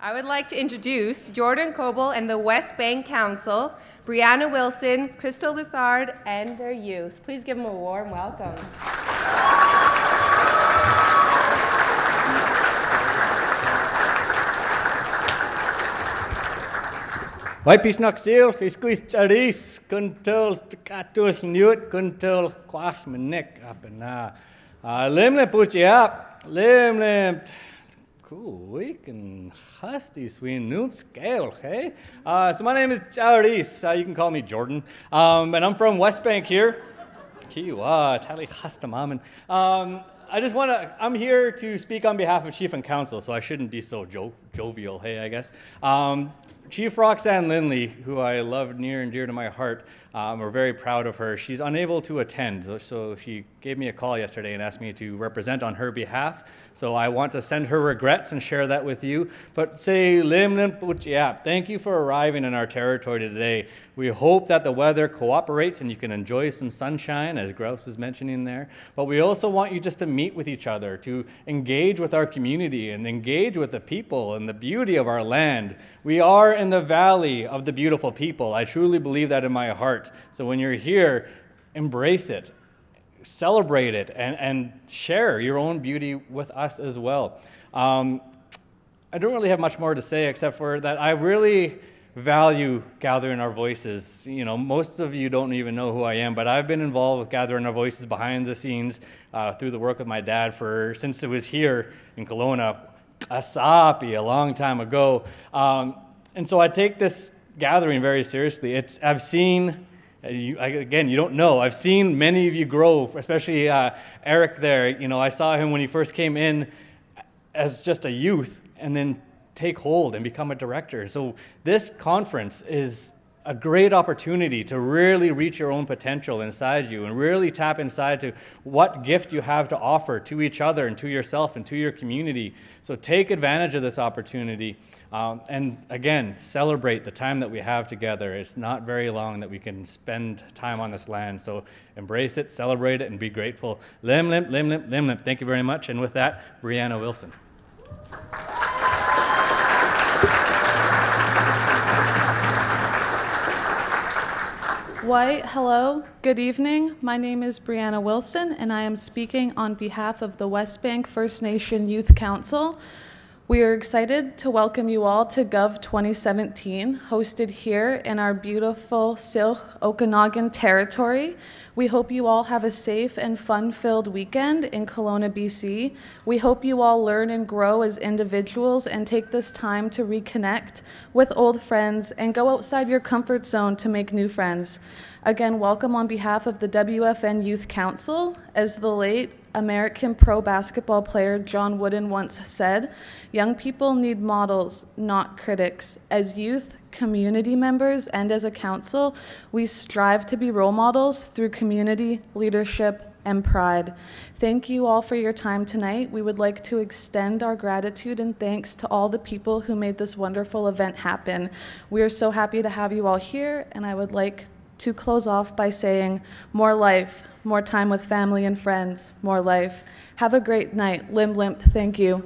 I would like to introduce Jordan Coble and the Westbank Council, Brianna Wilson, Crystal Lissard, and their youth. Please give them a warm welcome. Waipis nak sil, iskuis charis, kuntul katul nyut, kuntul kwash menek up and na. Lim lim puchi up, lim can husty swing noob scale, hey? Uh, so my name is Charis, uh, you can call me Jordan, um, and I'm from Westbank here. Kiwa, tali hastamaman. Um, I just want to, I'm here to speak on behalf of Chief and Council, so I shouldn't be so jo jovial, hey, I guess. Um, Chief Roxanne Lindley, who I love near and dear to my heart, um, we're very proud of her. She's unable to attend, so, so, she gave me a call yesterday and asked me to represent on her behalf. So I want to send her regrets and share that with you. But say, Lim thank you for arriving in our territory today. We hope that the weather cooperates and you can enjoy some sunshine, as Grace was mentioning there. But we also want you just to meet with each other, to engage with our community and engage with the people and the beauty of our land. We are in the valley of the beautiful people. I truly believe that in my heart. So when you're here, embrace it celebrate it and, and share your own beauty with us as well. Um, I don't really have much more to say except for that I really value gathering our voices. You know, most of you don't even know who I am, but I've been involved with gathering our voices behind the scenes uh, through the work of my dad for since it was here in Kelowna, Asapi, a long time ago. Um, and so I take this gathering very seriously. It's I've seen uh, you, again, you don't know. I've seen many of you grow, especially uh, Eric there. You know, I saw him when he first came in as just a youth and then take hold and become a director. So this conference is a great opportunity to really reach your own potential inside you and really tap inside to what gift you have to offer to each other and to yourself and to your community. So take advantage of this opportunity. Um, and again, celebrate the time that we have together. It's not very long that we can spend time on this land. So embrace it, celebrate it, and be grateful. Lim, lim, lim, lim, lim, lim. Thank you very much. And with that, Brianna Wilson. White, hello, good evening. My name is Brianna Wilson, and I am speaking on behalf of the Westbank First Nation Youth Council. We are excited to welcome you all to Gov 2017, hosted here in our beautiful Syilx Okanagan territory. We hope you all have a safe and fun filled weekend in Kelowna, BC. We hope you all learn and grow as individuals and take this time to reconnect with old friends and go outside your comfort zone to make new friends. Again, welcome on behalf of the WFN Youth Council. As the late American pro basketball player John Wooden once said, young people need models, not critics. As youth, community members, and as a council, we strive to be role models through community, leadership, and pride. Thank you all for your time tonight. We would like to extend our gratitude and thanks to all the people who made this wonderful event happen. We are so happy to have you all here, and I would like to close off by saying more life, more time with family and friends, more life. Have a great night. Lim Limp, thank you.